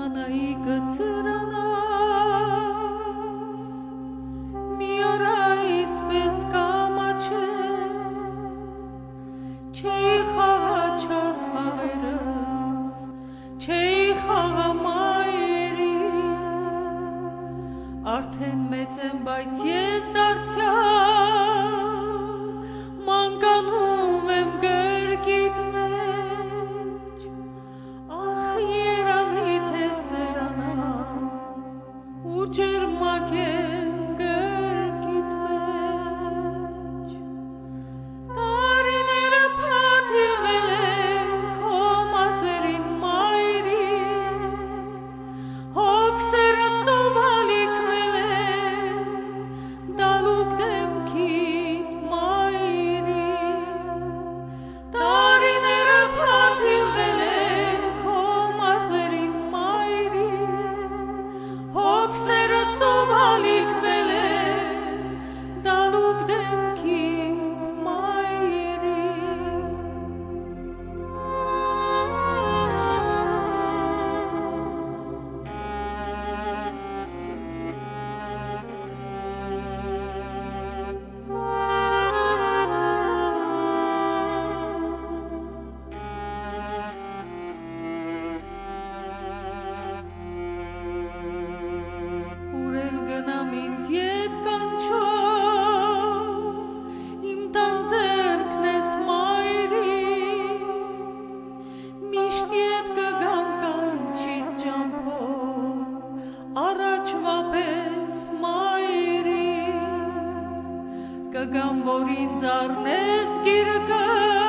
կիմանայի կծրանաս մի օրա իսպես կամաչե չէի խաղա չար խավերս չէի խաղա մայրի արդեն մեծ եմ բայց ես դարձյալ կգամ, որ ինձ առնես գիրկը